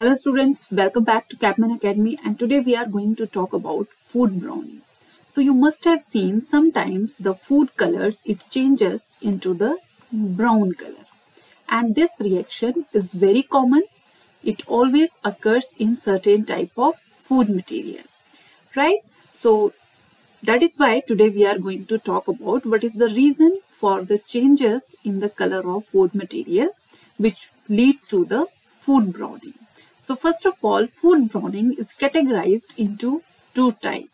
Hello students, welcome back to Kapman Academy and today we are going to talk about food browning. So you must have seen sometimes the food colors, it changes into the brown color. And this reaction is very common. It always occurs in certain type of food material, right? So that is why today we are going to talk about what is the reason for the changes in the color of food material which leads to the food browning. So first of all, food browning is categorized into two types.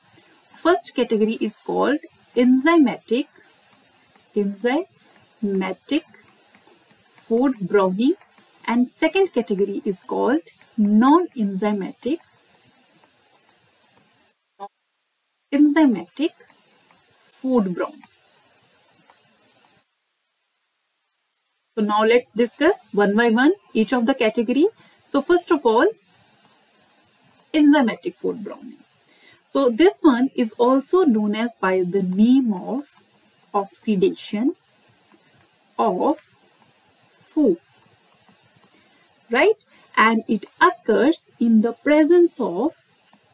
First category is called enzymatic, enzymatic food browning and second category is called non-enzymatic, enzymatic food browning. So now let's discuss one by one each of the category so first of all, enzymatic food browning. So this one is also known as by the name of oxidation of food, right? And it occurs in the presence of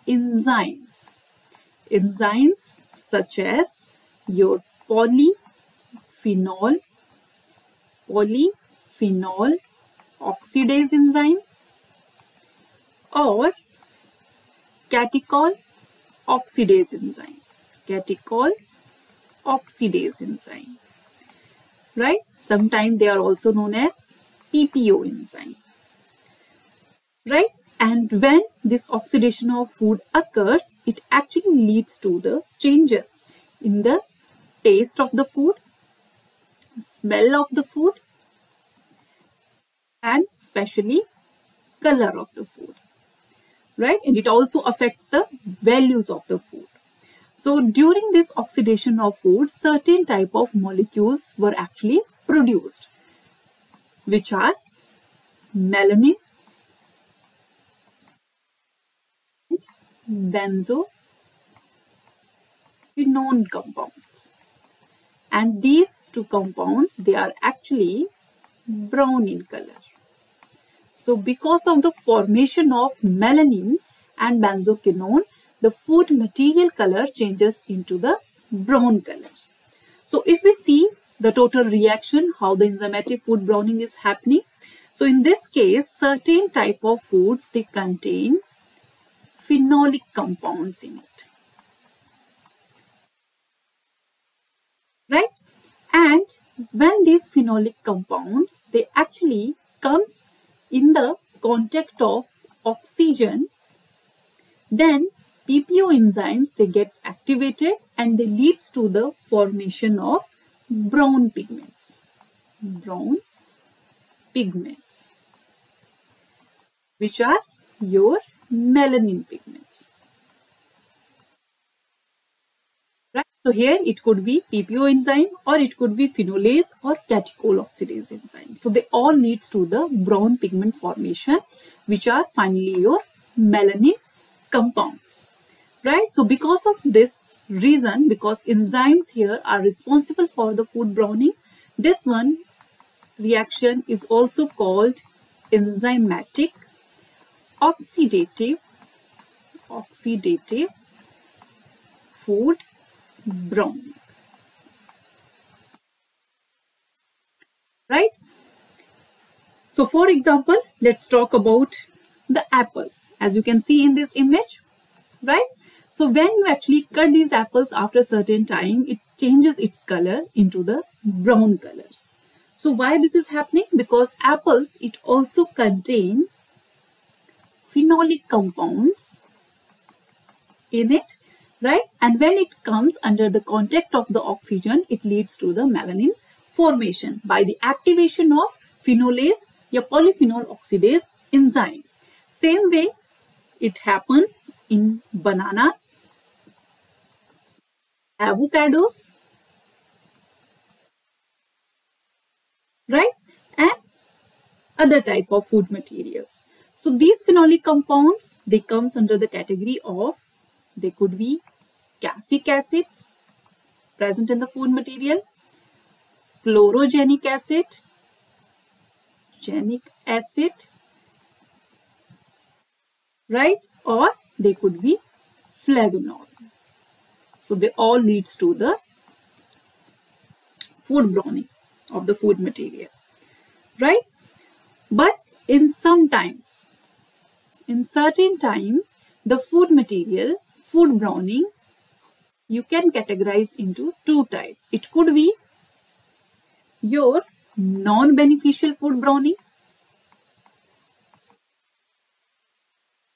enzymes. Enzymes such as your polyphenol, polyphenol oxidase enzyme or catechol oxidase enzyme. Catechol oxidase enzyme. Right? Sometimes they are also known as PPO enzyme. Right? And when this oxidation of food occurs, it actually leads to the changes in the taste of the food, smell of the food, and especially color of the food right? And it also affects the values of the food. So during this oxidation of food, certain type of molecules were actually produced, which are melanin, benzoquinone compounds. And these two compounds, they are actually brown in color. So because of the formation of melanin and benzoquinone, the food material color changes into the brown colors. So if we see the total reaction, how the enzymatic food browning is happening. So in this case, certain type of foods, they contain phenolic compounds in it. Right? And when these phenolic compounds, they actually comes in the contact of oxygen, then PPO enzymes, they gets activated and they leads to the formation of brown pigments. Brown pigments, which are your melanin pigments. So here it could be PPO enzyme or it could be phenolase or catechol oxidase enzyme. So they all leads to the brown pigment formation which are finally your melanin compounds. Right. So because of this reason, because enzymes here are responsible for the food browning, this one reaction is also called enzymatic oxidative oxidative food brown. Right? So for example, let's talk about the apples as you can see in this image, right? So when you actually cut these apples after a certain time, it changes its color into the brown colors. So why this is happening? Because apples, it also contain phenolic compounds in it right? And when it comes under the contact of the oxygen, it leads to the melanin formation by the activation of phenolase a polyphenol oxidase enzyme. Same way it happens in bananas, avocados, right? And other type of food materials. So these phenolic compounds, they comes under the category of, they could be caffeic acids present in the food material, chlorogenic acid, genic acid, right? Or they could be flavanol. So they all leads to the food browning of the food material, right? But in some times, in certain time, the food material, food browning, you can categorize into two types. It could be your non-beneficial food browning.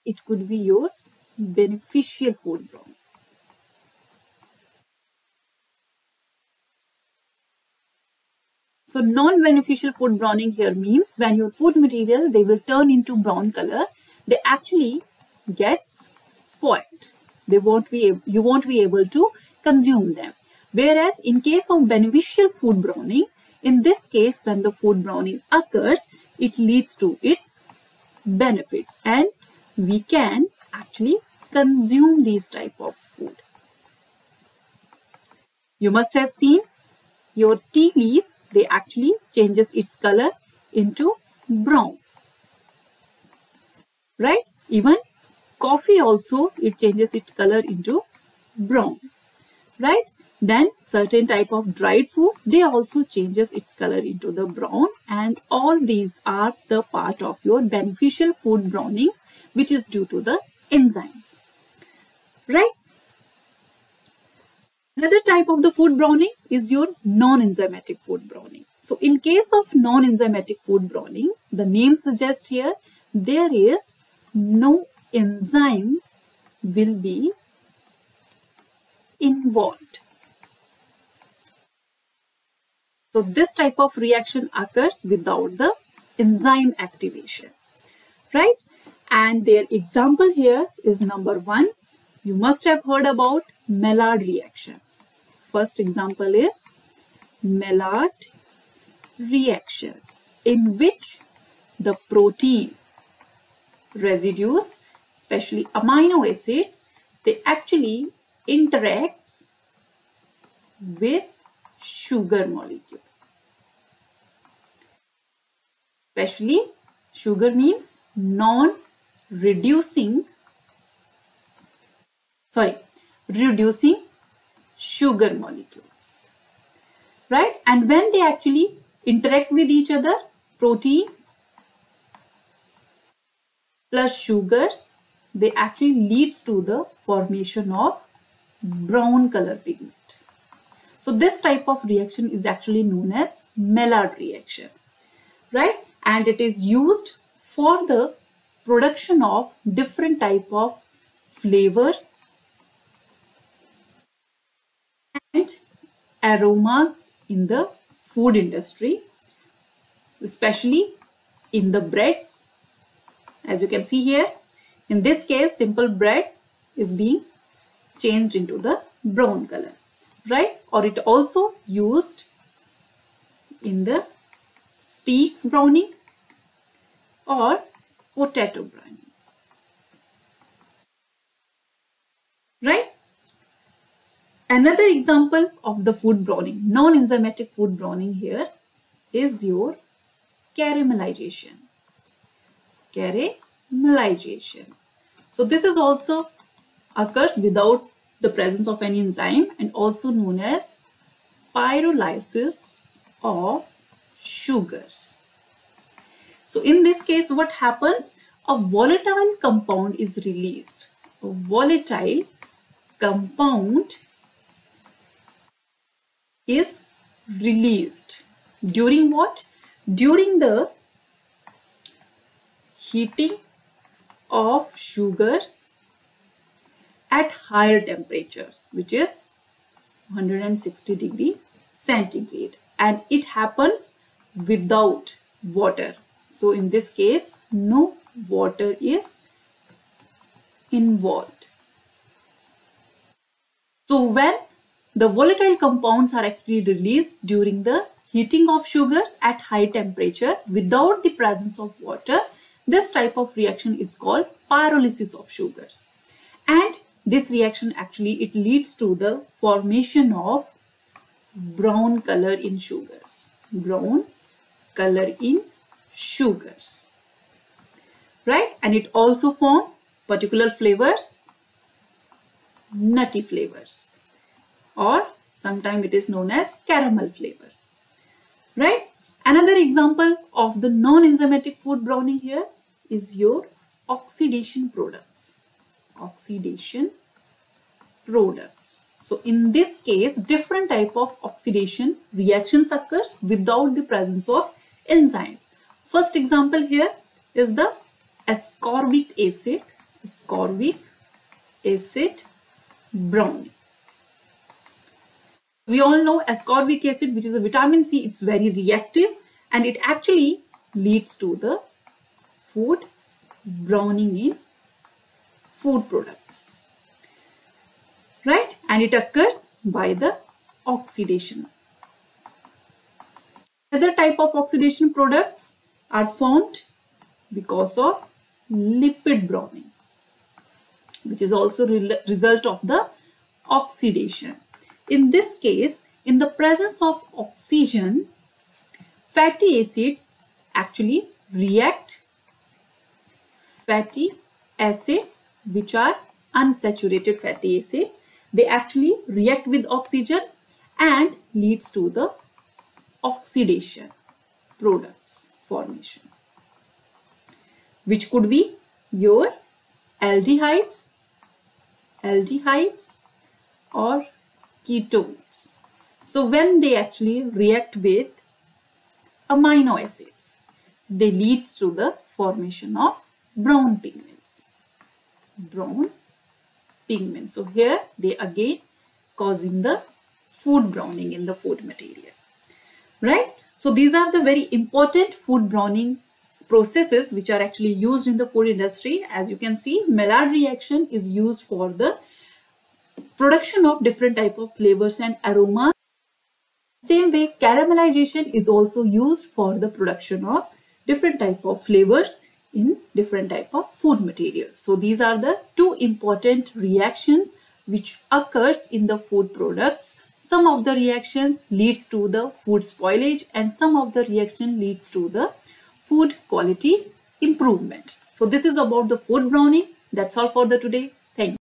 It could be your beneficial food browning. So non-beneficial food browning here means when your food material, they will turn into brown color, they actually get spoiled. They won't be, you won't be able to consume them. Whereas in case of beneficial food browning, in this case, when the food browning occurs, it leads to its benefits and we can actually consume these type of food. You must have seen your tea leaves, they actually changes its color into brown. Right? Even coffee also, it changes its color into brown. Right? Then certain type of dried food, they also changes its color into the brown and all these are the part of your beneficial food browning which is due to the enzymes. Right? Another type of the food browning is your non-enzymatic food browning. So in case of non-enzymatic food browning, the name suggests here, there is no enzyme will be involved. So this type of reaction occurs without the enzyme activation, right? And their example here is number one. You must have heard about Maillard reaction. First example is Maillard reaction in which the protein residues, especially amino acids, they actually interacts with sugar molecule. Especially sugar means non-reducing, sorry, reducing sugar molecules right and when they actually interact with each other protein plus sugars they actually leads to the formation of brown color pigment so this type of reaction is actually known as Maillard reaction right and it is used for the production of different type of flavors and aromas in the food industry, especially in the breads. As you can see here, in this case, simple bread is being changed into the brown color, right? Or it also used in the steaks browning or potato browning, right? Another example of the food browning, non-enzymatic food browning here is your caramelization. Caramelization. So this is also occurs without the presence of any enzyme and also known as pyrolysis of sugars. So in this case, what happens? A volatile compound is released. A volatile compound is released during what during the heating of sugars at higher temperatures which is 160 degree centigrade and it happens without water so in this case no water is involved so when the volatile compounds are actually released during the heating of sugars at high temperature without the presence of water. This type of reaction is called pyrolysis of sugars. And this reaction actually it leads to the formation of brown color in sugars. Brown color in sugars. Right? And it also form particular flavors, nutty flavors or sometimes it is known as caramel flavor. Right? Another example of the non-enzymatic food browning here is your oxidation products. Oxidation products. So in this case, different type of oxidation reactions occurs without the presence of enzymes. First example here is the ascorbic acid, ascorbic acid browning. We all know ascorbic acid, which is a vitamin C, it's very reactive and it actually leads to the food browning in food products. Right? And it occurs by the oxidation. Other type of oxidation products are formed because of lipid browning which is also re result of the oxidation in this case in the presence of oxygen fatty acids actually react. Fatty acids which are unsaturated fatty acids they actually react with oxygen and leads to the oxidation products formation which could be your aldehydes aldehydes or ketones so when they actually react with amino acids they lead to the formation of brown pigments brown pigment. So here they again causing the food browning in the food material. Right? So these are the very important food browning processes which are actually used in the food industry. As you can see, Maillard reaction is used for the production of different type of flavors and aromas. Same way, caramelization is also used for the production of different type of flavors in different type of food materials. So these are the two important reactions which occurs in the food products. Some of the reactions leads to the food spoilage and some of the reaction leads to the food quality improvement. So this is about the food browning. That's all for the today. Thank you.